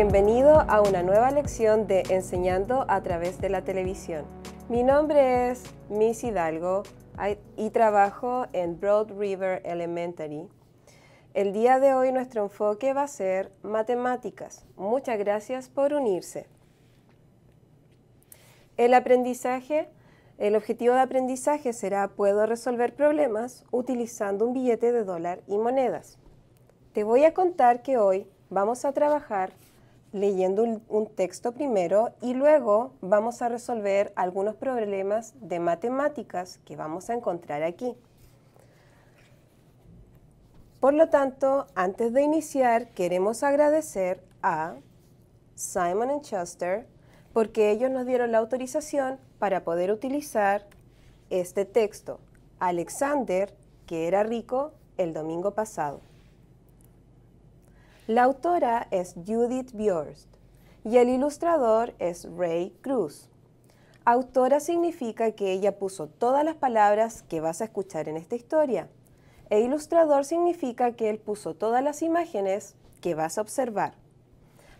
Bienvenido a una nueva lección de Enseñando a través de la televisión. Mi nombre es Miss Hidalgo y trabajo en Broad River Elementary. El día de hoy nuestro enfoque va a ser matemáticas. Muchas gracias por unirse. El aprendizaje, el objetivo de aprendizaje será puedo resolver problemas utilizando un billete de dólar y monedas. Te voy a contar que hoy vamos a trabajar leyendo un, texto primero y luego vamos a resolver algunos problemas de matemáticas que vamos a encontrar aquí. Por lo tanto, antes de iniciar, queremos agradecer a Simon Schuster porque ellos nos dieron la autorización para poder utilizar este texto. Alexander, que era rico el domingo pasado. La autora es Judith Björst y el ilustrador es Ray Cruz. Autora significa que ella puso todas las palabras que vas a escuchar en esta historia. E ilustrador significa que él puso todas las imágenes que vas a observar.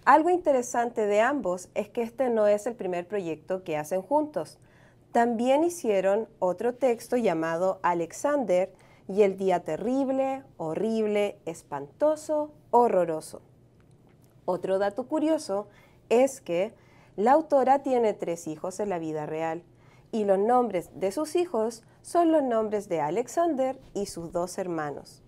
Algo interesante de ambos es que este no es el primer proyecto que hacen juntos. También hicieron otro texto llamado Alexander y el día terrible, horrible, espantoso horroroso. Otro dato curioso es que la autora tiene tres hijos en la vida real y los nombres de sus hijos son los nombres de Alexander y sus dos hermanos.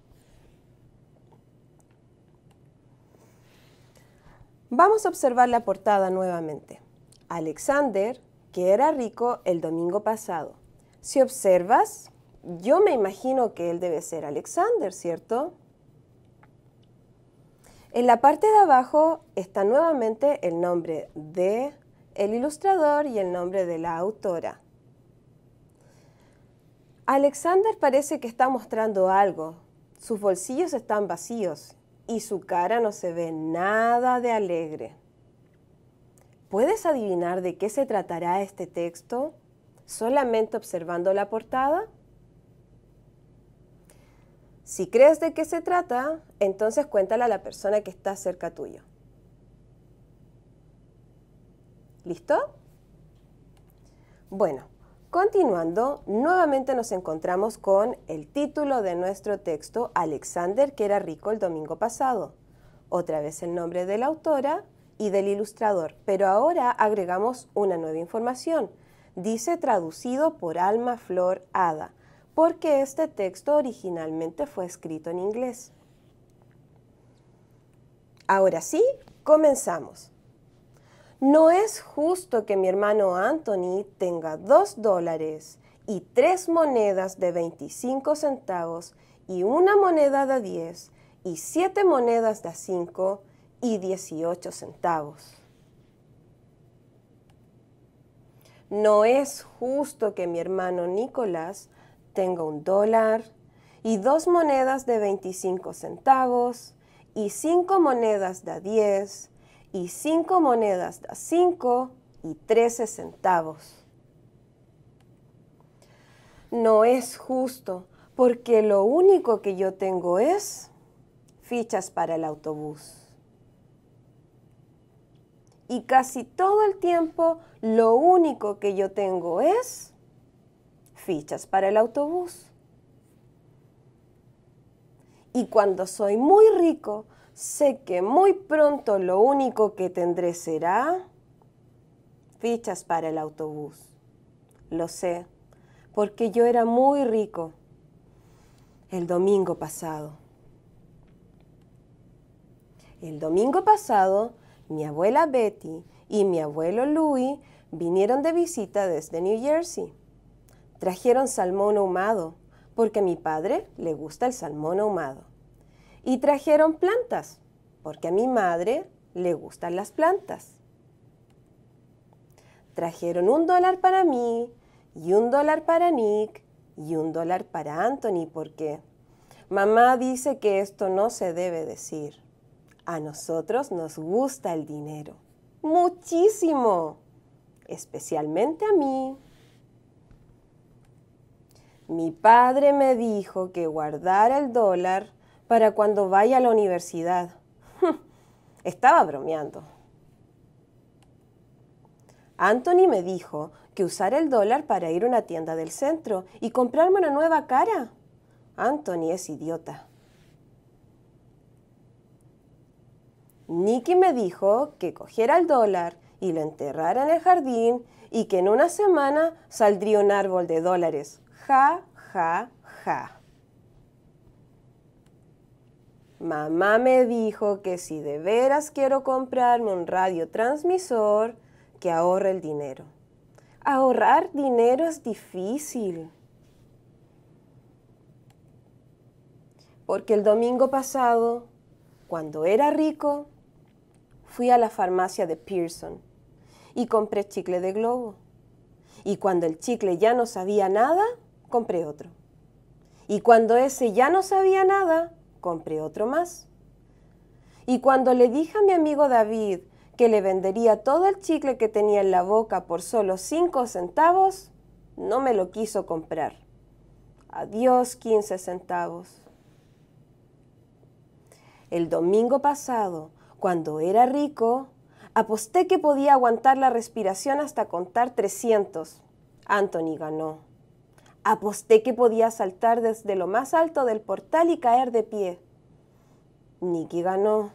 Vamos a observar la portada nuevamente. Alexander, que era rico el domingo pasado. Si observas, yo me imagino que él debe ser Alexander, ¿cierto? En la parte de abajo está nuevamente el nombre de el ilustrador y el nombre de la autora. Alexander parece que está mostrando algo. Sus bolsillos están vacíos y su cara no se ve nada de alegre. ¿Puedes adivinar de qué se tratará este texto solamente observando la portada? Si crees de qué se trata, entonces cuéntale a la persona que está cerca tuyo. ¿Listo? Bueno, continuando, nuevamente nos encontramos con el título de nuestro texto, Alexander, que era rico el domingo pasado. Otra vez el nombre de la autora y del ilustrador, pero ahora agregamos una nueva información. Dice traducido por Alma Flor Ada porque este texto originalmente fue escrito en inglés. Ahora sí, comenzamos. No es justo que mi hermano Anthony tenga dos dólares y tres monedas de 25 centavos y una moneda de 10 y siete monedas de 5 y 18 centavos. No es justo que mi hermano Nicolás tengo un dólar y dos monedas de 25 centavos y cinco monedas de 10 y cinco monedas de 5 y 13 centavos. No es justo porque lo único que yo tengo es fichas para el autobús. Y casi todo el tiempo lo único que yo tengo es fichas para el autobús. Y cuando soy muy rico, sé que muy pronto lo único que tendré será fichas para el autobús. Lo sé, porque yo era muy rico el domingo pasado. El domingo pasado, mi abuela Betty y mi abuelo Louis vinieron de visita desde New Jersey. Trajeron salmón ahumado, porque a mi padre le gusta el salmón ahumado. Y trajeron plantas, porque a mi madre le gustan las plantas. Trajeron un dólar para mí y un dólar para Nick y un dólar para Anthony, porque mamá dice que esto no se debe decir. A nosotros nos gusta el dinero. Muchísimo. Especialmente a mí. Mi padre me dijo que guardara el dólar para cuando vaya a la universidad. Estaba bromeando. Anthony me dijo que usara el dólar para ir a una tienda del centro y comprarme una nueva cara. Anthony es idiota. Nicky me dijo que cogiera el dólar y lo enterrara en el jardín y que en una semana saldría un árbol de dólares. Ja, ja, ja. Mamá me dijo que si de veras quiero comprarme un radiotransmisor, que ahorre el dinero. Ahorrar dinero es difícil. Porque el domingo pasado, cuando era rico, fui a la farmacia de Pearson y compré chicle de globo. Y cuando el chicle ya no sabía nada, compré otro. Y cuando ese ya no sabía nada, compré otro más. Y cuando le dije a mi amigo David que le vendería todo el chicle que tenía en la boca por solo cinco centavos, no me lo quiso comprar. Adiós 15 centavos. El domingo pasado, cuando era rico, aposté que podía aguantar la respiración hasta contar 300. Anthony ganó. Aposté que podía saltar desde lo más alto del portal y caer de pie. Nicky ganó.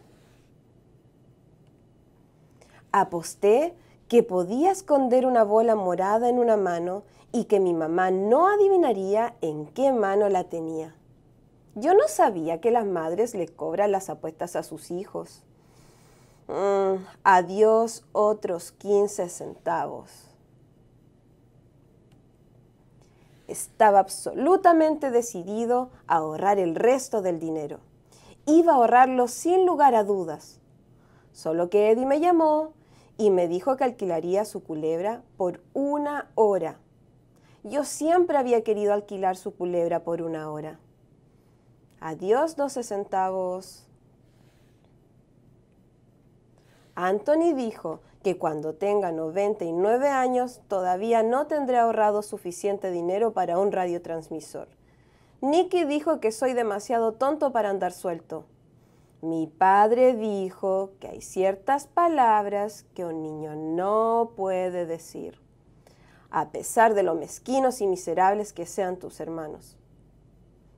Aposté que podía esconder una bola morada en una mano y que mi mamá no adivinaría en qué mano la tenía. Yo no sabía que las madres le cobran las apuestas a sus hijos. Mm, adiós otros 15 centavos. Estaba absolutamente decidido a ahorrar el resto del dinero. Iba a ahorrarlo sin lugar a dudas. Solo que Eddie me llamó y me dijo que alquilaría su culebra por una hora. Yo siempre había querido alquilar su culebra por una hora. Adiós 12 centavos. Anthony dijo que cuando tenga 99 años todavía no tendré ahorrado suficiente dinero para un radiotransmisor. Nicky dijo que soy demasiado tonto para andar suelto. Mi padre dijo que hay ciertas palabras que un niño no puede decir, a pesar de lo mezquinos y miserables que sean tus hermanos.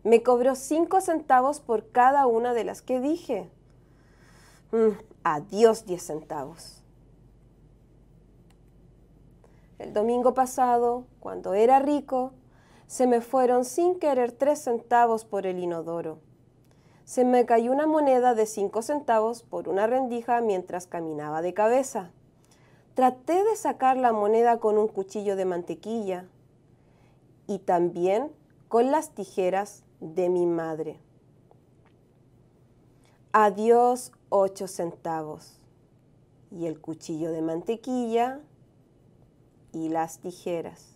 Me cobró cinco centavos por cada una de las que dije. Mm, adiós diez centavos. El domingo pasado, cuando era rico, se me fueron sin querer tres centavos por el inodoro. Se me cayó una moneda de cinco centavos por una rendija mientras caminaba de cabeza. Traté de sacar la moneda con un cuchillo de mantequilla y también con las tijeras de mi madre. Adiós ocho centavos. Y el cuchillo de mantequilla y las tijeras.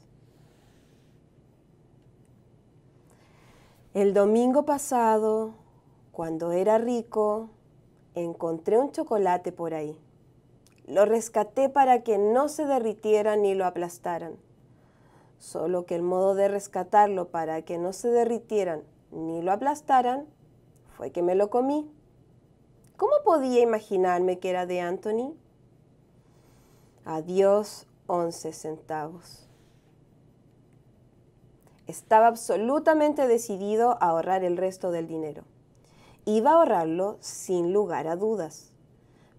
El domingo pasado, cuando era rico, encontré un chocolate por ahí. Lo rescaté para que no se derritiera ni lo aplastaran. Solo que el modo de rescatarlo para que no se derritieran ni lo aplastaran fue que me lo comí. ¿Cómo podía imaginarme que era de Anthony? Adiós 11 centavos. Estaba absolutamente decidido a ahorrar el resto del dinero. Iba a ahorrarlo sin lugar a dudas.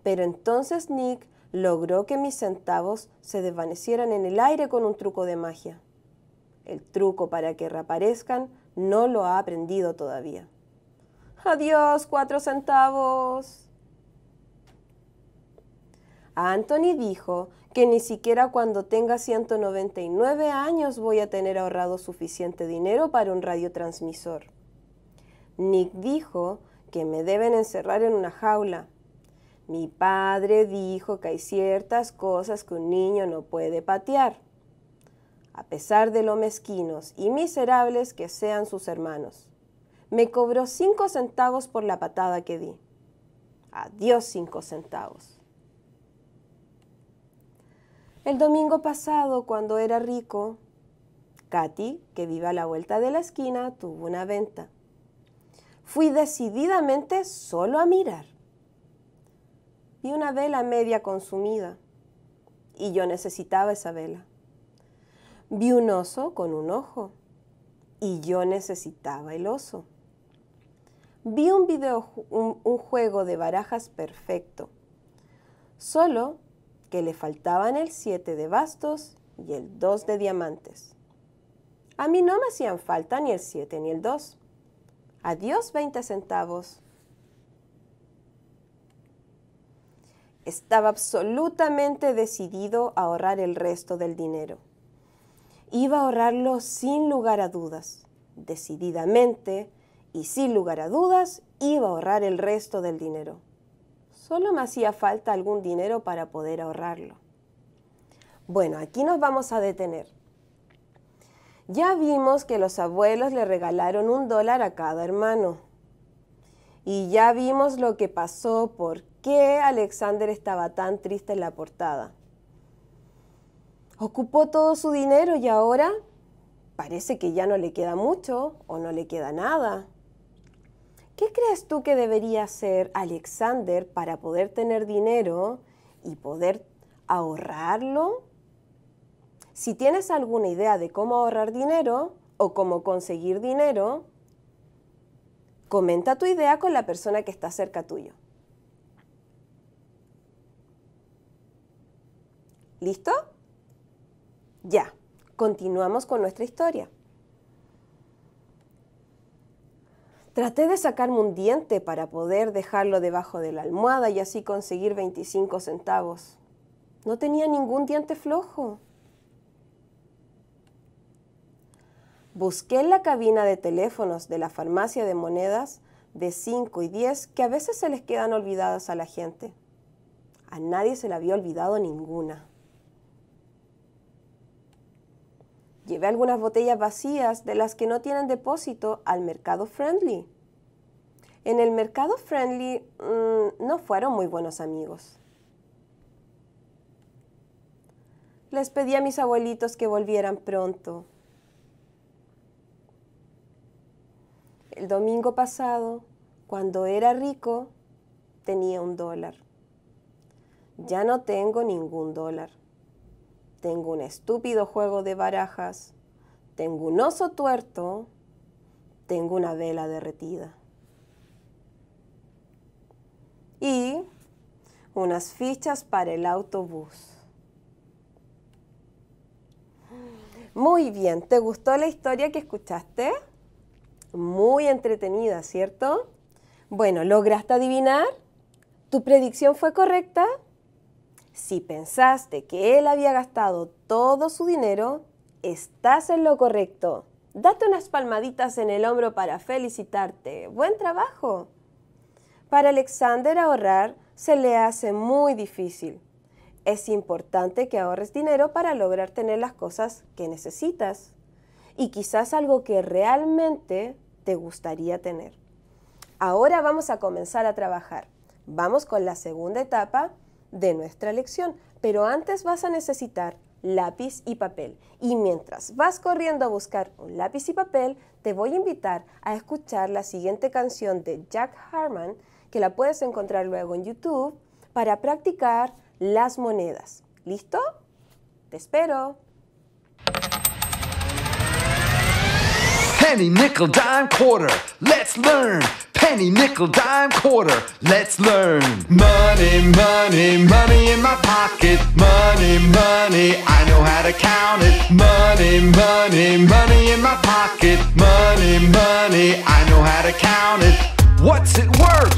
Pero entonces Nick logró que mis centavos se desvanecieran en el aire con un truco de magia. El truco para que reaparezcan no lo ha aprendido todavía. Adiós, cuatro centavos. Anthony dijo que ni siquiera cuando tenga 199 años voy a tener ahorrado suficiente dinero para un radiotransmisor. Nick dijo que me deben encerrar en una jaula. Mi padre dijo que hay ciertas cosas que un niño no puede patear, a pesar de lo mezquinos y miserables que sean sus hermanos. Me cobró cinco centavos por la patada que di. Adiós cinco centavos. El domingo pasado, cuando era rico, Katy, que vive a la vuelta de la esquina, tuvo una venta. Fui decididamente solo a mirar. Vi una vela media consumida. y yo necesitaba esa vela. Vi un oso con un ojo y yo necesitaba el oso. Vi un, video, un, juego de barajas perfecto, solo que le faltaban el 7 de bastos y el 2 de diamantes. A mí no me hacían falta ni el 7 ni el 2. Adiós 20 centavos. Estaba absolutamente decidido a ahorrar el resto del dinero. Iba a ahorrarlo sin lugar a dudas. Decididamente y sin lugar a dudas iba a ahorrar el resto del dinero. Solo me hacía falta algún dinero para poder ahorrarlo. Bueno, aquí nos vamos a detener. Ya vimos que los abuelos le regalaron un dólar a cada hermano. Y ya vimos lo que pasó, por qué Alexander estaba tan triste en la portada. Ocupó todo su dinero y ahora parece que ya no le queda mucho o no le queda nada. ¿Qué crees tú que debería hacer Alexander para poder tener dinero y poder ahorrarlo? Si tienes alguna idea de cómo ahorrar dinero o cómo conseguir dinero, comenta tu idea con la persona que está cerca tuyo. ¿Listo? Ya, continuamos con nuestra historia. Traté de sacarme un diente para poder dejarlo debajo de la almohada y así conseguir 25 centavos. No tenía ningún diente flojo. Busqué en la cabina de teléfonos de la farmacia de monedas de 5 y 10 que a veces se les quedan olvidadas a la gente. A nadie se le había olvidado ninguna. Llevé algunas botellas vacías de las que no tienen depósito al mercado friendly. En el mercado friendly mm, no fueron muy buenos amigos. Les pedí a mis abuelitos que volvieran pronto. El domingo pasado, cuando era rico, tenía un dólar. Ya no tengo ningún dólar. Tengo un estúpido juego de barajas. Tengo un oso tuerto. Tengo una vela derretida. Y unas fichas para el autobús. Muy bien, ¿te gustó la historia que escuchaste? Muy entretenida, ¿cierto? Bueno, ¿lograste adivinar? ¿Tu predicción fue correcta? Si pensaste que él había gastado todo su dinero, estás en lo correcto. Date unas palmaditas en el hombro para felicitarte. Buen trabajo. Para Alexander ahorrar se le hace muy difícil. Es importante que ahorres dinero para lograr tener las cosas que necesitas y quizás algo que realmente te gustaría tener. Ahora vamos a comenzar a trabajar. Vamos con la segunda etapa de nuestra lección, pero antes vas a necesitar lápiz y papel. Y mientras vas corriendo a buscar un lápiz y papel, te voy a invitar a escuchar la siguiente canción de Jack Harman, que la puedes encontrar luego en YouTube, para practicar las monedas. ¿Listo? Te espero. Penny, nickel, dime, quarter. Let's learn. Penny, nickel, dime, quarter. Let's learn. Money, money, money in my pocket. Money, money, I know how to count it. Money, money, money in my pocket. Money, money, I know how to count it. What's it worth?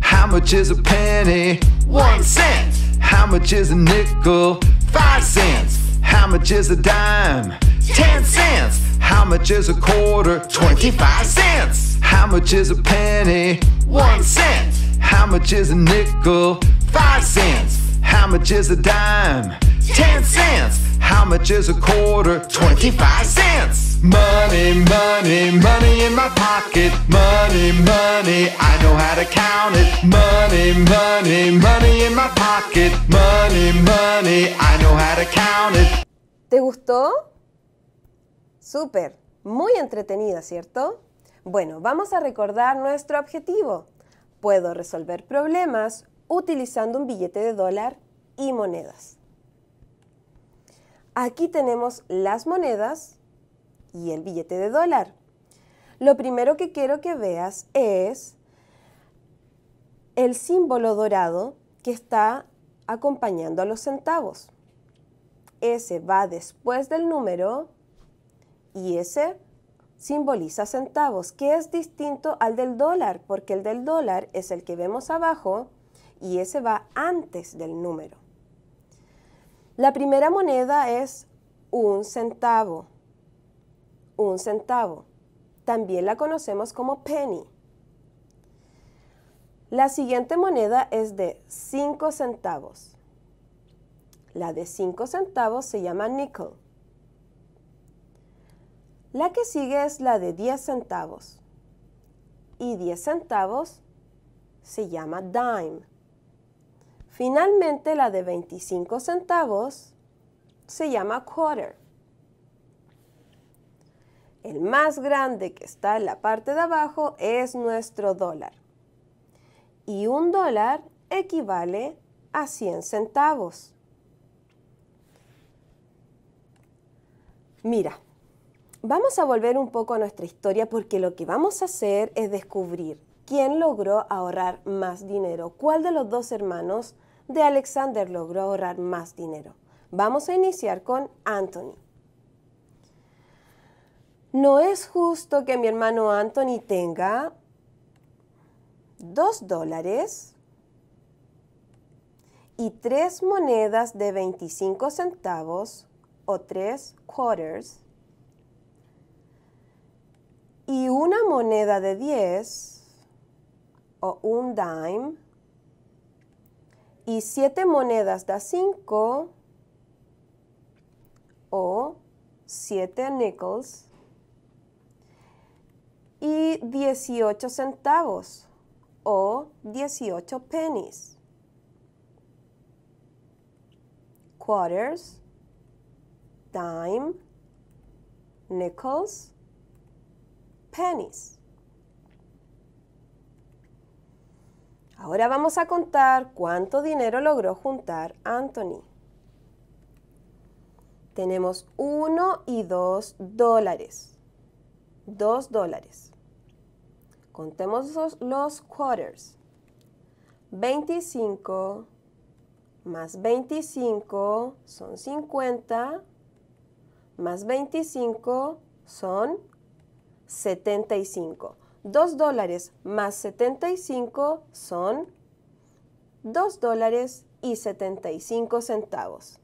How much is a penny? One cent. How much is a nickel? Five cents. How much is a dime? Ten cents. How much is a quarter? 25 cents. How much is a penny? One cent. How much is a nickel? Five cents. How much is a dime? Ten cents. How much is a quarter? 25 cents. Money, money, money in my pocket. Money, money, I know how to count it. Money, money, money in my pocket. Money, money, I know how to count it. ¿Te gustó? Súper, muy entretenida, ¿cierto? Bueno, vamos a recordar nuestro objetivo. Puedo resolver problemas utilizando un billete de dólar y monedas. Aquí tenemos las monedas y el billete de dólar. Lo primero que quiero que veas es el símbolo dorado que está acompañando a los centavos. Ese va después del número y ese simboliza centavos, que es distinto al del dólar, porque el del dólar es el que vemos abajo y ese va antes del número. La primera moneda es un centavo. Un centavo. También la conocemos como penny. La siguiente moneda es de 5 centavos. La de 5 centavos se llama nickel. La que sigue es la de 10 centavos. Y 10 centavos se llama dime. Finalmente, la de 25 centavos se llama quarter. El más grande que está en la parte de abajo es nuestro dólar. Y un dólar equivale a 100 centavos. Mira, vamos a volver un poco a nuestra historia porque lo que vamos a hacer es descubrir quién logró ahorrar más dinero, cuál de los dos hermanos de Alexander logró ahorrar más dinero. Vamos a iniciar con Anthony. No es justo que mi hermano Anthony tenga dos dólares y tres monedas de 25 centavos o tres quarters y una moneda de 10 o un dime y siete monedas de 5 o siete nickels y 18 centavos o 18 pennies. Quarters, dime, nickels, pennies. Ahora vamos a contar cuánto dinero logró juntar Anthony. Tenemos 1 y 2 dólares. 2 dólares. Contemos los, quarters. 25 más 25 son 50, más 25 son 75. 2 dólares más 75 son 2 dólares y 75 centavos.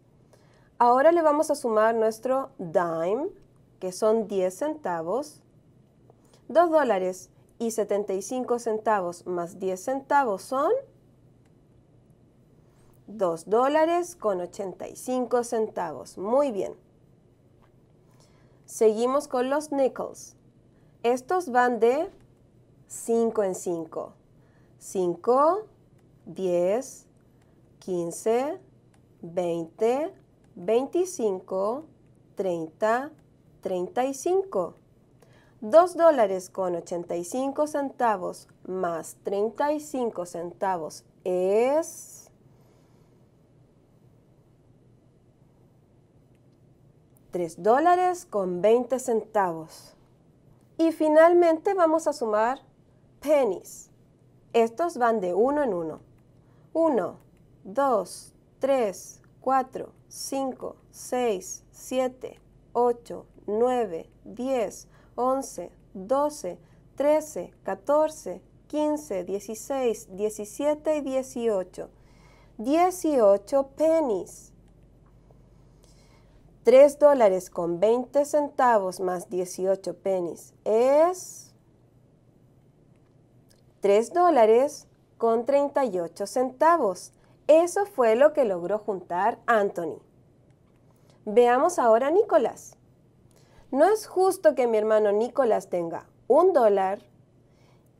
Ahora le vamos a sumar nuestro dime, que son 10 centavos. 2 dólares y 75 centavos más 10 centavos son 2 dólares con 85 centavos. Muy bien. Seguimos con los nickels. Estos van de 5 en 5. 5, 10, 15, 20, 25, 30, 35. 2 dólares con 85 centavos más 35 centavos es... $3 dólares con 20 centavos. Y finalmente vamos a sumar pennies. Estos van de uno en uno. 1, 2, 3, 4, 5, 6, 7, 8, 9, 10, 11, 12, 13, 14, 15, 16, 17 y 18. 18 pennies. 3 dólares con 20 centavos más 18 pennies es 3 dólares con 38 centavos. Eso fue lo que logró juntar Anthony. Veamos ahora a Nicolás. No es justo que mi hermano Nicolás tenga un dólar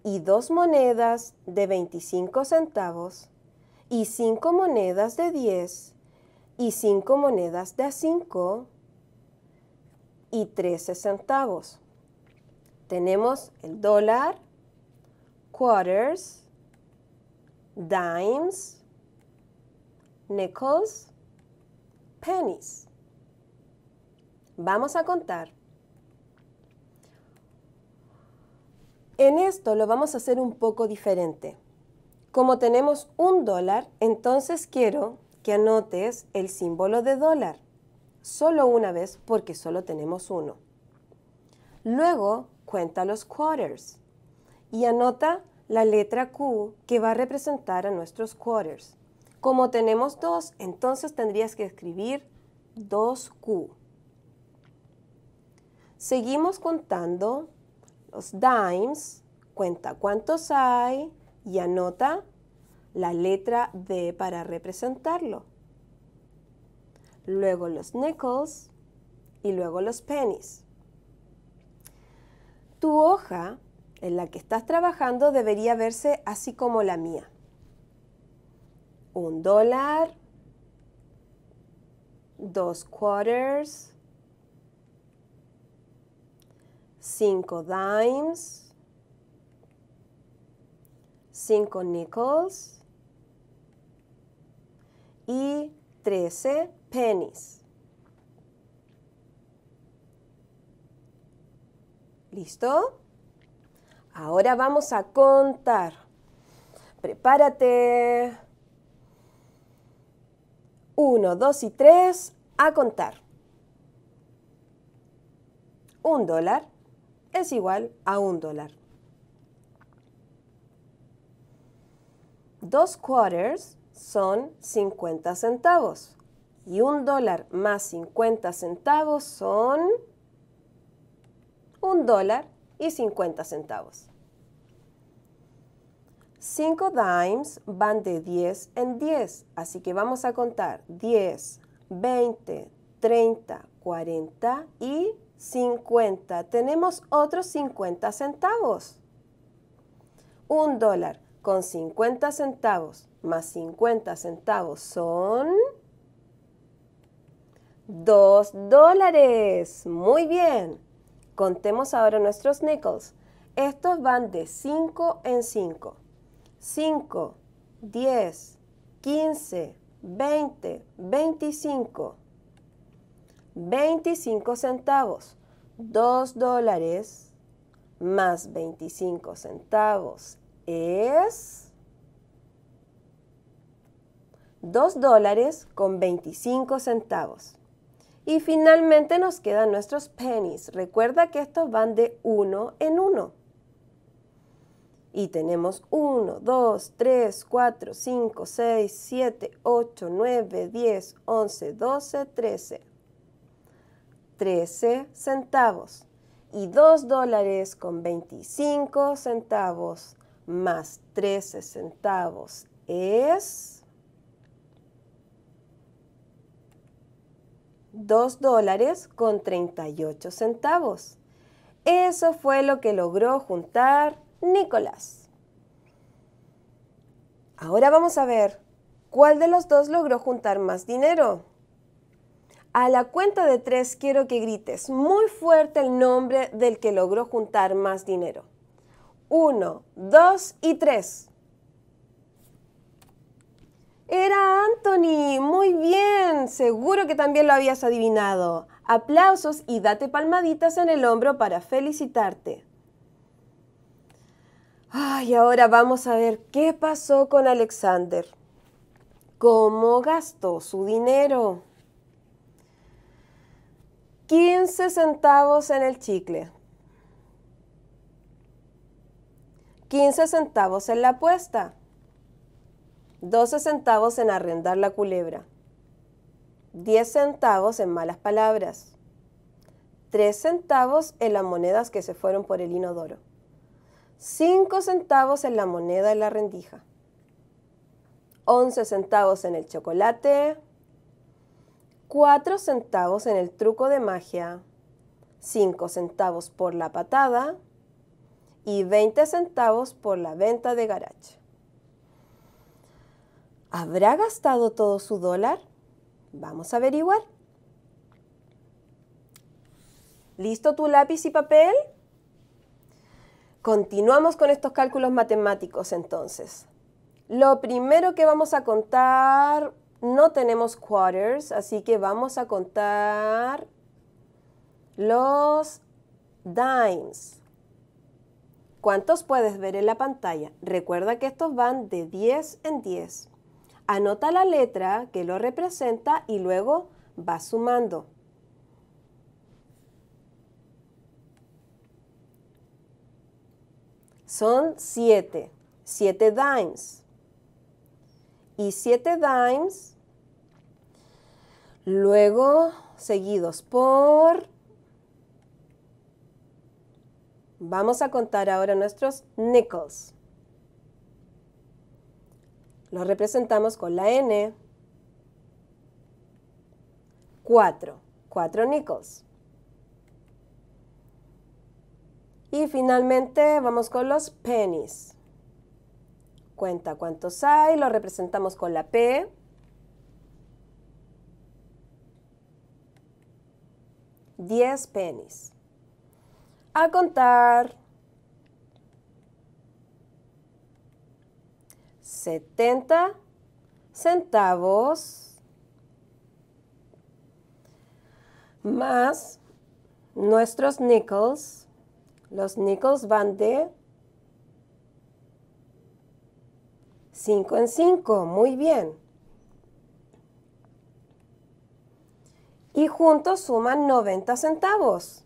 y dos monedas de 25 centavos y cinco monedas de 10 y cinco monedas de 5 y 13 centavos. Tenemos el dólar, quarters, dimes, nickels, pennies. Vamos a contar. En esto lo vamos a hacer un poco diferente. Como tenemos un dólar, entonces quiero que anotes el símbolo de dólar. Solo una vez porque solo tenemos uno. Luego cuenta los quarters y anota la letra Q que va a representar a nuestros quarters. Como tenemos dos, entonces tendrías que escribir 2Q. Seguimos contando los dimes, cuenta cuántos hay y anota la letra D para representarlo. Luego los nickels y luego los pennies. Tu hoja en la que estás trabajando debería verse así como la mía. Un dólar, dos quarters, cinco dimes, cinco nickels y trece pennies. ¿Listo? Ahora vamos a contar. Prepárate. Uno, dos y tres, a contar. Un dólar es igual a un dólar. Dos quarters son 50 centavos. Y un dólar más 50 centavos son un dólar y 50 centavos. 5 dimes van de 10 en 10, así que vamos a contar 10, 20, 30, 40 y 50. Tenemos otros 50 centavos. Un dólar con 50 centavos más 50 centavos son 2 dólares. Muy bien. Contemos ahora nuestros nickels. Estos van de 5 en 5. 5, 10, 15, 20, 25. 25 centavos. 2 dólares más 25 centavos es 2 dólares con 25 centavos. Y finalmente nos quedan nuestros pennies. Recuerda que estos van de uno en uno. Y tenemos 1, 2, 3, 4, 5, 6, 7, 8, 9, 10, 11, 12, 13. 13 centavos. Y 2 dólares con 25 centavos más 13 centavos es 2 dólares con 38 centavos. Eso fue lo que logró juntar Nicolás. Ahora vamos a ver cuál de los dos logró juntar más dinero. A la cuenta de tres quiero que grites muy fuerte el nombre del que logró juntar más dinero. Uno, dos y tres. Era Anthony, muy bien, seguro que también lo habías adivinado. Aplausos y date palmaditas en el hombro para felicitarte. Ay, ahora vamos a ver qué pasó con Alexander. ¿Cómo gastó su dinero? 15 centavos en el chicle. 15 centavos en la apuesta. 12 centavos en arrendar la culebra, 10 centavos en malas palabras, 3 centavos en las monedas que se fueron por el inodoro, 5 centavos en la moneda de la rendija, 11 centavos en el chocolate, 4 centavos en el truco de magia, 5 centavos por la patada. Y 20 centavos por la venta de garage. ¿Habrá gastado todo su dólar? Vamos a averiguar. ¿Listo tu lápiz y papel? Continuamos con estos cálculos matemáticos entonces. Lo primero que vamos a contar No tenemos quarters, así que vamos a contar los dimes. ¿Cuántos puedes ver en la pantalla? Recuerda que estos van de 10 en 10. Anota la letra que lo representa y luego va sumando. Son 7, 7 dimes. Y 7 dimes, luego seguidos por Vamos a contar ahora nuestros nickels. Los representamos con la N. 4. 4 nickels. Y finalmente vamos con los pennies. Cuenta cuántos hay, lo representamos con la P. Diez pennies a contar 70 centavos más nuestros nickels. Los nickels van de 5 en 5. Muy bien. Y juntos suman 90 centavos.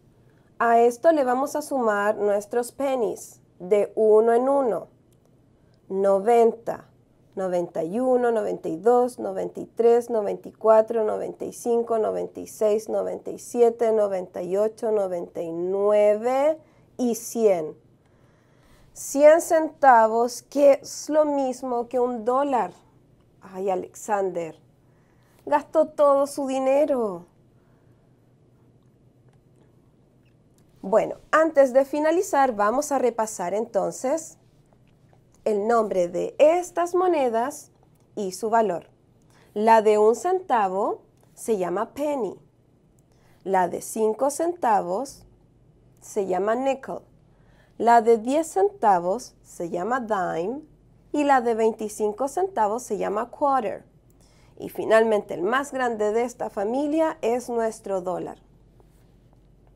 A esto le vamos a sumar nuestros pennies de uno en uno. 90, 91, 92, 93, 94, 95, 96, 97, 98, 99 y 100. 100 centavos, que es lo mismo que un dólar. Ay, Alexander, gastó todo su dinero. Bueno, antes de finalizar vamos a repasar entonces el nombre de estas monedas y su valor. La de un centavo se llama penny. La de cinco centavos se llama nickel. La de 10 centavos se llama dime y la de 25 centavos se llama quarter. Y finalmente el más grande de esta familia es nuestro dólar.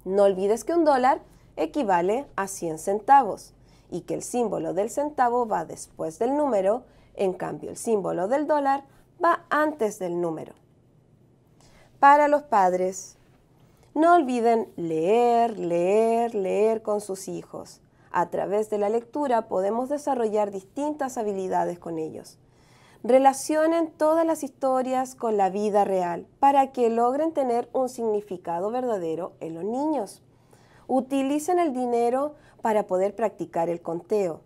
No olvides que un dólar equivale a 100 centavos y que el símbolo del centavo va después del número, en cambio el símbolo del dólar va antes del número. Para los padres, no olviden leer, leer, leer con sus hijos. A través de la lectura podemos desarrollar distintas habilidades con ellos. Relacionen todas las historias con la vida real para que logren tener un significado verdadero en los niños. Utilicen el dinero para poder practicar el conteo.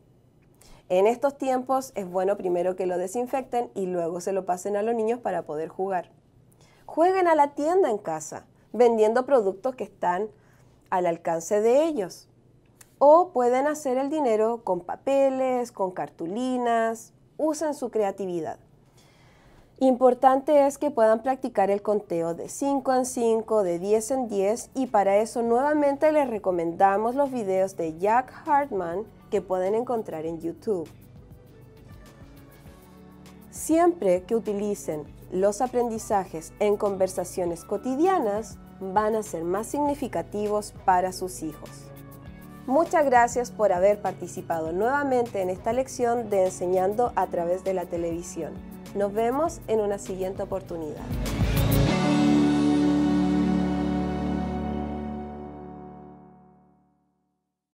En estos tiempos es bueno primero que lo desinfecten y luego se lo pasen a los niños para poder jugar. Jueguen a la tienda en casa, vendiendo productos que están al alcance de ellos. O pueden hacer el dinero con papeles, con cartulinas, usen su creatividad. Importante es que puedan practicar el conteo de 5 en 5, de 10 en 10 y para eso nuevamente les recomendamos los videos de Jack Hartman que pueden encontrar en YouTube. Siempre que utilicen los aprendizajes en conversaciones cotidianas, van a ser más significativos para sus hijos. Muchas gracias por haber participado nuevamente en esta lección de Enseñando a través de la televisión. Nos vemos en una siguiente oportunidad.